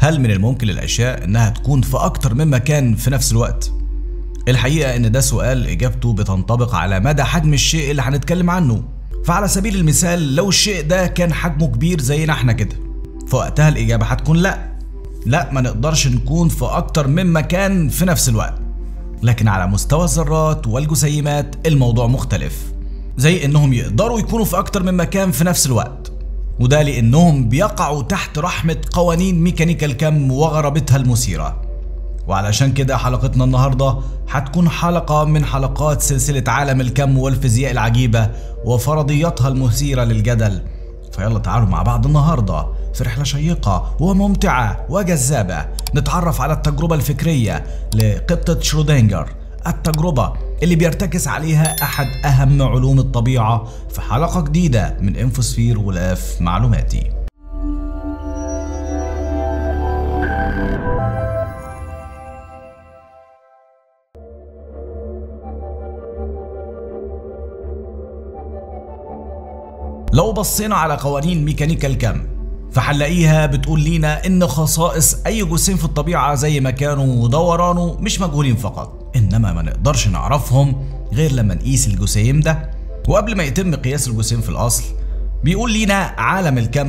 هل من الممكن للأشياء إنها تكون في أكتر من مكان في نفس الوقت؟ الحقيقة إن ده سؤال إجابته بتنطبق على مدى حجم الشيء اللي هنتكلم عنه. فعلى سبيل المثال لو الشيء ده كان حجمه كبير زينا إحنا كده فوقتها الإجابة هتكون لأ. لا ما نقدرش نكون في أكتر من مكان في نفس الوقت. لكن على مستوى الذرات والجسيمات الموضوع مختلف زي إنهم يقدروا يكونوا في أكتر من مكان في نفس الوقت. وده لأنهم بيقعوا تحت رحمة قوانين ميكانيكا الكم وغرابتها المثيرة. وعلشان كده حلقتنا النهاردة هتكون حلقة من حلقات سلسلة عالم الكم والفيزياء العجيبة وفرضياتها المثيرة للجدل. فيلا تعالوا مع بعض النهاردة في رحلة شيقة وممتعة وجذابة. نتعرف على التجربة الفكرية لقطة شرودنجر التجربة اللي بيرتكز عليها أحد أهم علوم الطبيعة في حلقة جديدة من إنفوسفير غلاف معلوماتي. لو بصينا على قوانين ميكانيكا الكم فهنلاقيها بتقول لينا إن خصائص أي جسيم في الطبيعة زي مكانه ودورانه مش مجهولين فقط. إنما ما نقدرش نعرفهم غير لما نقيس الجسيم ده. وقبل ما يتم قياس الجسيم في الأصل بيقول لينا عالم الكم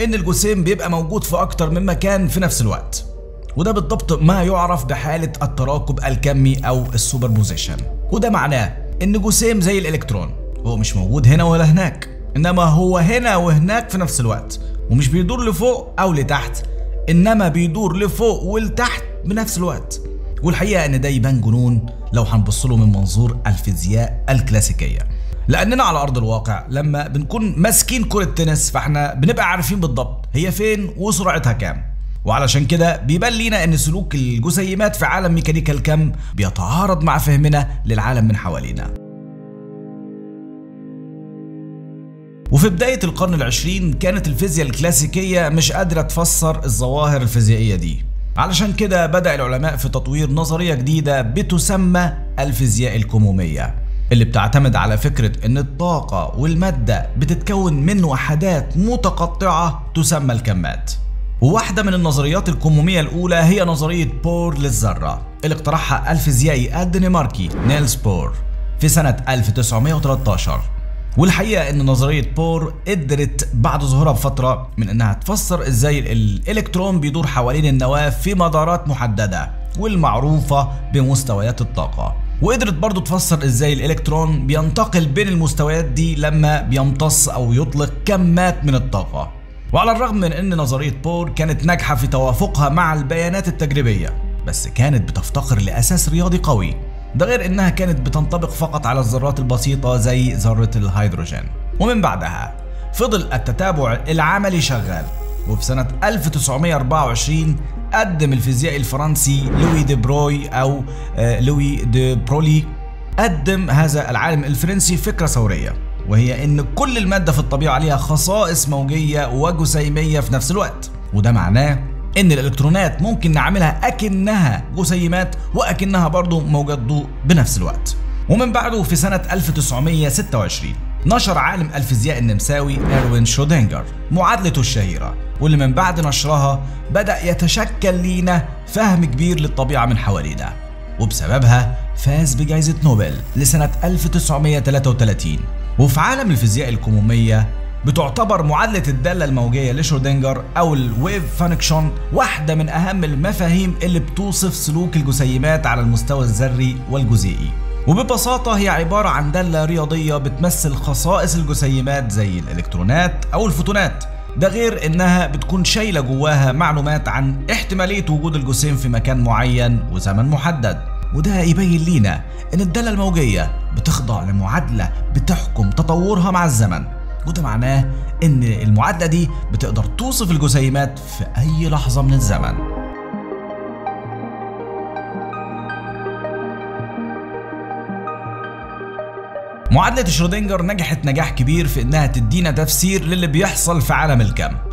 إن الجسيم بيبقى موجود في أكتر من مكان في نفس الوقت. وده بالضبط ما يعرف بحالة التراكب الكمي أو ال superposition وده معناه إن جسيم زي الإلكترون هو مش موجود هنا ولا هناك إنما هو هنا وهناك في نفس الوقت. ومش بيدور لفوق أو لتحت إنما بيدور لفوق ولتحت بنفس الوقت. والحقيقة إن ده يبان جنون لو هنبص له من منظور الفيزياء الكلاسيكية. لأننا على أرض الواقع لما بنكون ماسكين كرة تنس فإحنا بنبقى عارفين بالضبط هي فين وسرعتها كام. وعلشان كده بيبان لينا إن سلوك الجسيمات في عالم ميكانيكا الكم بيتعارض مع فهمنا للعالم من حوالينا. وفي بداية القرن العشرين كانت الفيزياء الكلاسيكية مش قادرة تفسر الظواهر الفيزيائية دي. علشان كده بدأ العلماء في تطوير نظرية جديدة بتسمى الفيزياء الكمومية اللي بتعتمد على فكرة إن الطاقة والمادة بتتكون من وحدات متقطعة تسمى الكمات. وواحدة من النظريات الكمومية الأولى هي نظرية بور للذرة اللي اقترحها الفيزيائي الدنماركي نيلز بور في سنة 1913 والحقيقة إن نظرية بور قدرت بعد ظهورها بفترة من إنها تفسر إزاي الإلكترون بيدور حوالين النواة في مدارات محددة والمعروفة بمستويات الطاقة. وقدرت برضو تفسر إزاي الإلكترون بينتقل بين المستويات دي لما بيمتص أو يطلق كمات من الطاقة. وعلى الرغم من إن نظرية بور كانت ناجحة في توافقها مع البيانات التجريبية بس كانت بتفتقر لأساس رياضي قوي. ده غير إنها كانت بتنطبق فقط على الذرات البسيطة زي ذرة الهيدروجين. ومن بعدها فضل التتابع العملي شغال. وفي سنة 1924 قدم الفيزيائي الفرنسي لوي دي بروي أو لوي دي برولي قدم هذا العالم الفرنسي فكرة ثورية. وهي إن كل المادة في الطبيعة ليها خصائص موجية وجسيمية في نفس الوقت. وده معناه إن الإلكترونات ممكن نعملها أكنها جسيمات وأكنها برضه موجات ضوء بنفس الوقت. ومن بعده في سنة 1926 نشر عالم الفيزياء النمساوي إروين شرودنجر معادلته الشهيرة. واللي من بعد نشرها بدأ يتشكل لينا فهم كبير للطبيعة من حوالينا. وبسببها فاز بجائزة نوبل لسنة 1933 وفي عالم الفيزياء الكمومية بتعتبر معادلة الدالة الموجية لشرودنجر أو ال wave function واحدة من أهم المفاهيم اللي بتوصف سلوك الجسيمات على المستوى الذري والجزيئي. وببساطة هي عبارة عن دالة رياضية بتمثل خصائص الجسيمات زي الإلكترونات أو الفوتونات. ده غير إنها بتكون شايلة جواها معلومات عن احتمالية وجود الجسيم في مكان معين وزمن محدد. وده يبين لينا إن الدالة الموجية بتخضع لمعادلة بتحكم تطورها مع الزمن. وده معناه إن المعادلة دي بتقدر توصف الجسيمات في أي لحظة من الزمن. معادلة شرودنجر نجحت نجاح كبير في إنها تدينا تفسير للي بيحصل في عالم الكم.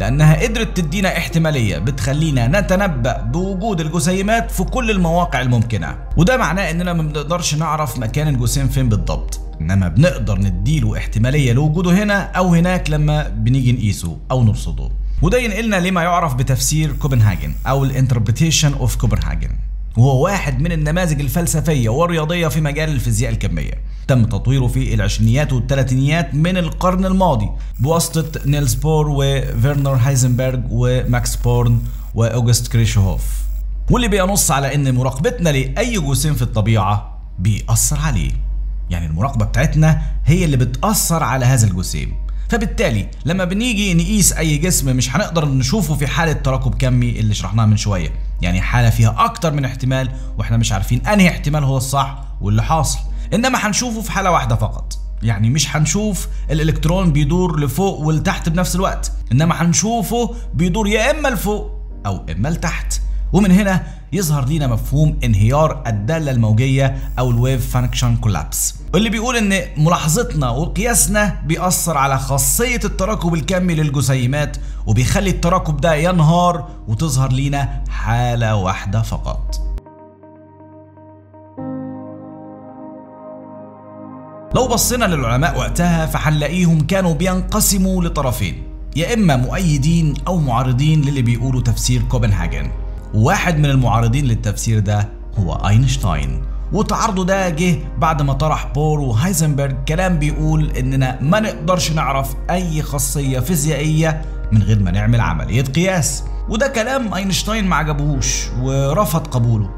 لأنها قدرت تدينا احتمالية بتخلينا نتنبأ بوجود الجسيمات في كل المواقع الممكنة. وده معناه إننا ما بنقدرش نعرف مكان الجسيم فين بالضبط. إنما بنقدر نديله احتمالية لوجوده هنا أو هناك لما بنيجي نقيسه أو نرصده وده ينقلنا لما يعرف بتفسير كوبنهاجن أو ال interpretation of كوبنهاجن. وهو واحد من النماذج الفلسفية والرياضية في مجال الفيزياء الكمية. تم تطويره في العشرينيات والثلاثينيات من القرن الماضي. بواسطة نيلز بور وفيرنر هايزنبرج وماكس بورن وأوجست كريشهوف واللي بينص على إن مراقبتنا لأي جسيم في الطبيعة بيأثر عليه. يعني المراقبة بتاعتنا هي اللي بتأثر على هذا الجسيم فبالتالي لما بنيجي نقيس أي جسم مش هنقدر نشوفه في حالة تراكب كمي اللي شرحناها من شوية. يعني حالة فيها أكتر من احتمال وإحنا مش عارفين أنهي احتمال هو الصح واللي حاصل. إنما هنشوفه في حالة واحدة فقط. يعني مش هنشوف الإلكترون بيدور لفوق ولتحت بنفس الوقت. إنما هنشوفه بيدور يا إما لفوق أو إما لتحت. ومن هنا يظهر لينا مفهوم انهيار الدالة الموجية أو ال wave function collapse واللي بيقول إن ملاحظتنا وقياسنا بيأثر على خاصية التراكب الكمي للجسيمات وبيخلي التراكب ده ينهار وتظهر لينا حالة واحدة فقط. لو بصينا للعلماء وقتها فهنلاقيهم كانوا بينقسموا لطرفين يا إما مؤيدين أو معارضين للي بيقولوا تفسير كوبنهاجن. واحد من المعارضين للتفسير ده هو أينشتاين. وتعارضه ده جه بعد ما طرح بور وهايزنبرج كلام بيقول إننا ما نقدرش نعرف أي خاصية فيزيائية من غير ما نعمل عملية قياس. وده كلام أينشتاين ما عجبهوش ورفض قبوله.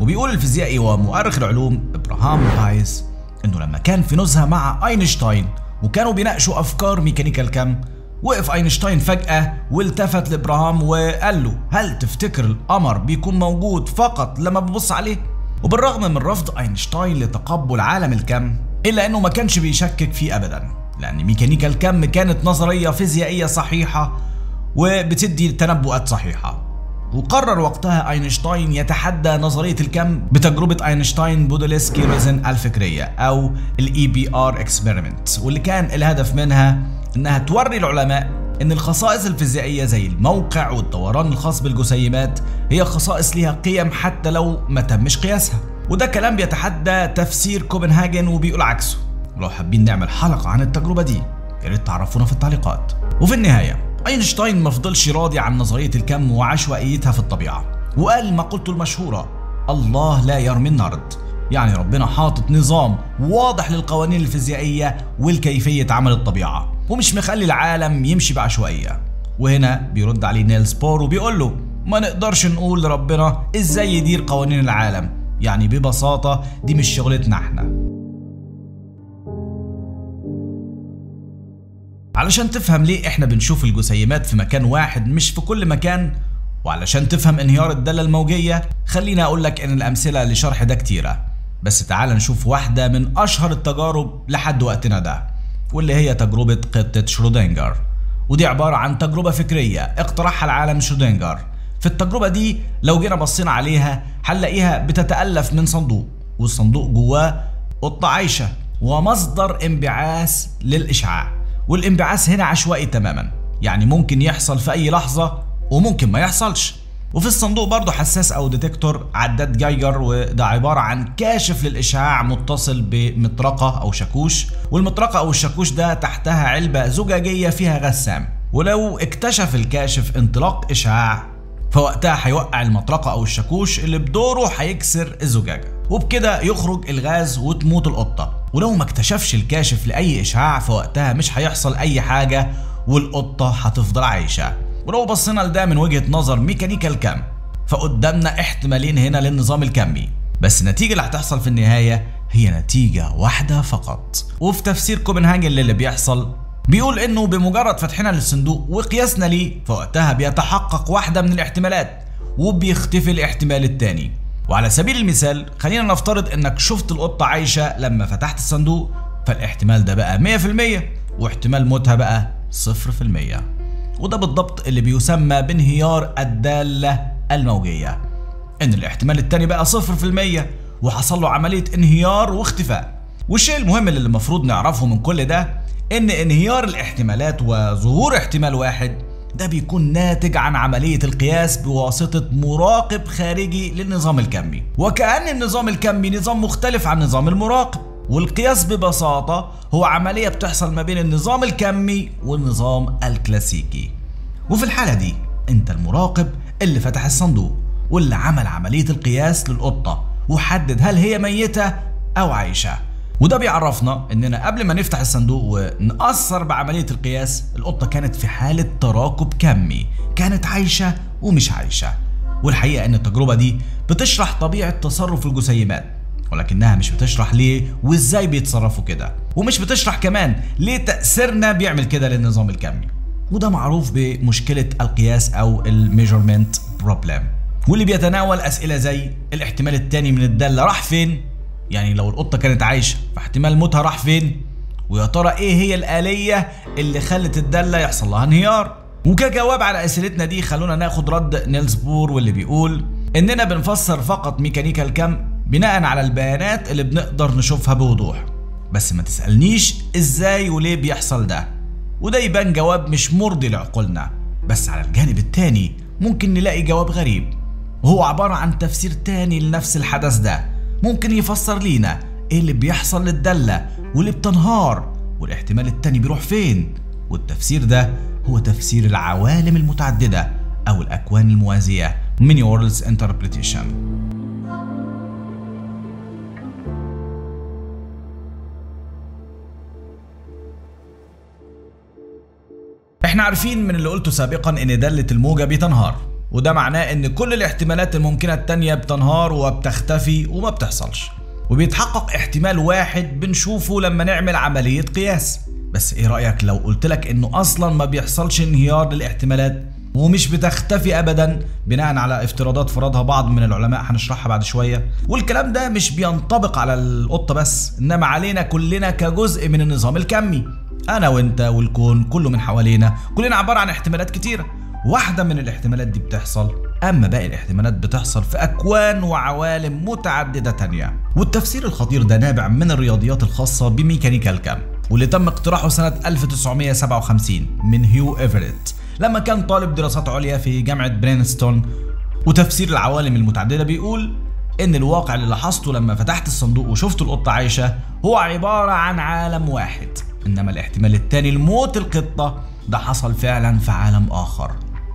وبيقول الفيزيائي ومؤرخ العلوم إبراهام بايس إنه لما كان في نزهة مع أينشتاين وكانوا بيناقشوا أفكار ميكانيكا الكم وقف أينشتاين فجأة والتفت لإبراهام وقال له هل تفتكر القمر بيكون موجود فقط لما ببص عليه؟ وبالرغم من رفض أينشتاين لتقبل عالم الكم إلا إنه ما كانش بيشكك فيه ابدا لأن ميكانيكا الكم كانت نظرية فيزيائية صحيحة وبتدي تنبؤات صحيحة وقرر وقتها أينشتاين يتحدى نظرية الكم بتجربة أينشتاين بودولسكي روزن الفكرية أو ال EPR experiment واللي كان الهدف منها إنها توري العلماء إن الخصائص الفيزيائية زي الموقع والدوران الخاص بالجسيمات هي خصائص ليها قيم حتى لو ما تمش قياسها. وده كلام بيتحدى تفسير كوبنهاجن وبيقول عكسه. ولو حابين نعمل حلقة عن التجربة دي يا ريت تعرفونا في التعليقات. وفي النهاية أينشتاين ما فضلش راضي عن نظرية الكم وعشوائيتها في الطبيعة. وقال مقولته المشهورة الله لا يرمي النرد. يعني ربنا حاطط نظام واضح للقوانين الفيزيائية ولكيفية عمل الطبيعة. ومش مخلي العالم يمشي بعشوائية. وهنا بيرد عليه نيلز بور وبيقول له ما نقدرش نقول لربنا إزاي يدير قوانين العالم. يعني ببساطة دي مش شغلتنا إحنا. علشان تفهم ليه إحنا بنشوف الجسيمات في مكان واحد مش في كل مكان. وعلشان تفهم انهيار الدالة الموجية خليني أقول لك إن الأمثلة لشرح ده كتيرة. بس تعال نشوف واحدة من أشهر التجارب لحد وقتنا ده واللي هي تجربة قطة شرودنجر ودي عبارة عن تجربة فكرية اقترحها العالم شرودنجر في التجربة دي لو جينا بصينا عليها هنلاقيها بتتألف من صندوق والصندوق جواه قطة عايشة ومصدر انبعاث للإشعاع. والانبعاث هنا عشوائي تماما. يعني ممكن يحصل في أي لحظة وممكن ما يحصلش. وفي الصندوق برضه حساس أو ديتكتور عداد جايجر وده عبارة عن كاشف للإشعاع متصل بمطرقة أو شاكوش. والمطرقة أو الشاكوش ده تحتها علبة زجاجية فيها غسام. ولو اكتشف الكاشف انطلاق إشعاع فوقتها هيوقع المطرقة أو الشاكوش اللي بدوره هيكسر الزجاجة. وبكده يخرج الغاز وتموت القطة. ولو ما اكتشفش الكاشف لأي إشعاع فوقتها مش هيحصل أي حاجة والقطة هتفضل عايشة. ولو بصينا لده من وجهة نظر ميكانيكا الكم فقدامنا احتمالين هنا للنظام الكمي. بس النتيجه اللي هتحصل في النهاية هي نتيجة واحدة فقط. وفي تفسير كوبنهاجن للي بيحصل بيقول إنه بمجرد فتحنا للصندوق وقياسنا ليه فوقتها بيتحقق واحدة من الاحتمالات وبيختفي الاحتمال التاني. وعلى سبيل المثال خلينا نفترض إنك شفت القطة عايشة لما فتحت الصندوق فالاحتمال ده بقى 100% واحتمال موتها بقى 0% وده بالضبط اللي بيسمى بانهيار الدالة الموجية. إن الاحتمال التاني بقى صفر في المية وحصل له عملية انهيار واختفاء. والشيء المهم اللي المفروض نعرفه من كل ده إن انهيار الاحتمالات وظهور احتمال واحد ده بيكون ناتج عن عملية القياس بواسطة مراقب خارجي للنظام الكمي. وكأن النظام الكمي نظام مختلف عن نظام المراقب. والقياس ببساطة هو عملية بتحصل ما بين النظام الكمي والنظام الكلاسيكي. وفي الحالة دي أنت المراقب اللي فتح الصندوق واللي عمل عملية القياس للقطة وحدد هل هي ميتة أو عايشة. وده بيعرفنا إننا قبل ما نفتح الصندوق ونأثر بعملية القياس القطة كانت في حالة تراكب كمي كانت عايشة ومش عايشة. والحقيقة إن التجربة دي بتشرح طبيعة تصرف الجسيمات ولكنها مش بتشرح ليه وإزاي بيتصرفوا كده ومش بتشرح كمان ليه تأثيرنا بيعمل كده للنظام الكمي. وده معروف بمشكلة القياس أو ال measurement problem واللي بيتناول أسئلة زي الاحتمال التاني من الدالة راح فين؟ يعني لو القطة كانت عايشة فاحتمال موتها راح فين؟ ويا ترى إيه هي الآلية اللي خلت الدالة يحصل لها انهيار؟ وكجواب على أسئلتنا دي خلونا ناخد رد نيلز بور واللي بيقول إننا بنفسر فقط ميكانيكا الكم بناء على البيانات اللي بنقدر نشوفها بوضوح. بس ما تسألنيش إزاي وليه بيحصل ده. وده يبان جواب مش مرضي لعقولنا. بس على الجانب التاني ممكن نلاقي جواب غريب. وهو عبارة عن تفسير تاني لنفس الحدث ده. ممكن يفسر لينا إيه اللي بيحصل للدالة واللي بتنهار والاحتمال التاني بيروح فين؟ والتفسير ده هو تفسير العوالم المتعددة أو الأكوان الموازية. Many Worlds Interpretation. إحنا عارفين من اللي قلته سابقا إن دالة الموجة بتنهار. وده معناه إن كل الاحتمالات الممكنة التانية بتنهار وبتختفي وما بتحصلش. وبيتحقق احتمال واحد بنشوفه لما نعمل عملية قياس. بس إيه رأيك لو قلت لك إنه أصلا ما بيحصلش انهيار للاحتمالات ومش بتختفي ابدا بناء على افتراضات فرضها بعض من العلماء هنشرحها بعد شوية. والكلام ده مش بينطبق على القطة بس إنما علينا كلنا كجزء من النظام الكمي. أنا وأنت والكون كله من حوالينا كلنا عبارة عن احتمالات كتيرة. واحدة من الاحتمالات دي بتحصل أما باقي الاحتمالات بتحصل في أكوان وعوالم متعددة تانية. والتفسير الخطير ده نابع من الرياضيات الخاصة بميكانيكا الكم واللي تم اقتراحه سنة 1957 من هيو إيفريت لما كان طالب دراسات عليا في جامعة برينستون. وتفسير العوالم المتعددة بيقول إن الواقع اللي لاحظته لما فتحت الصندوق وشفت القطة عايشة هو عبارة عن عالم واحد إنما الاحتمال التاني لموت القطة ده حصل فعلا في عالم آخر.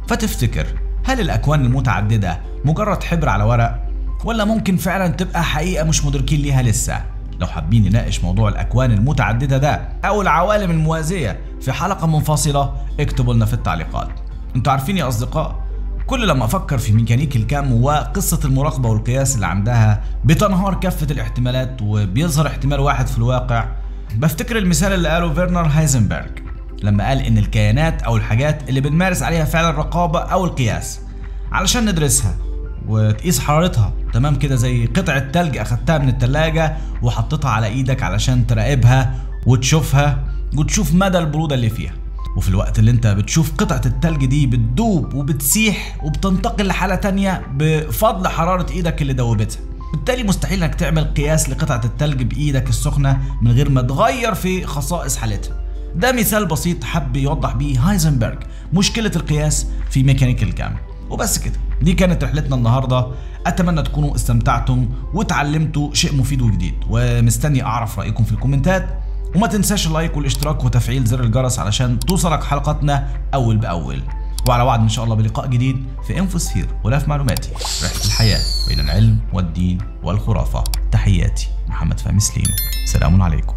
فتفتكر هل الأكوان المتعددة مجرد حبر على ورق؟ ولا ممكن فعلا تبقى حقيقة مش مدركين ليها لسه؟ لو حابين نناقش موضوع الأكوان المتعددة ده أو العوالم الموازية في حلقة منفصلة اكتبوا لنا في التعليقات. أنتوا عارفين يا أصدقاء كل لما أفكر في ميكانيك الكم وقصة المراقبة والقياس اللي عندها بتنهار كافة الاحتمالات وبيظهر احتمال واحد في الواقع بفتكر المثال اللي قاله فيرنر هايزنبرغ. لما قال إن الكيانات أو الحاجات اللي بنمارس عليها فعل الرقابة أو القياس علشان ندرسها وتقيس حرارتها تمام كده؟ زي قطعة تلج أخدتها من التلاجة وحطيتها على إيدك علشان تراقبها وتشوفها وتشوف مدى البرودة اللي فيها. وفي الوقت اللي أنت بتشوف قطعة التلج دي بتدوب وبتسيح وبتنتقل لحالة تانية بفضل حرارة إيدك اللي دوبتها. بالتالي مستحيل إنك تعمل قياس لقطعة التلج بإيدك السخنة من غير ما تغير في خصائص حالتها. ده مثال بسيط حب يوضح بيه هايزنبرج مشكلة القياس في ميكانيكا الكم وبس كده دي كانت رحلتنا النهارده. أتمنى تكونوا استمتعتم وتعلمتوا شيء مفيد وجديد. ومستني أعرف رأيكم في الكومنتات. وما تنساش ال like والاشتراك وتفعيل زر الجرس علشان توصلك حلقاتنا أول بأول. وعلى وعد إن شاء الله بلقاء جديد في انفوسفير ولفة معلوماتية. رحلة الحياة بين العلم والدين والخرافة. تحياتي محمد فهمي سليم. سلام عليكم.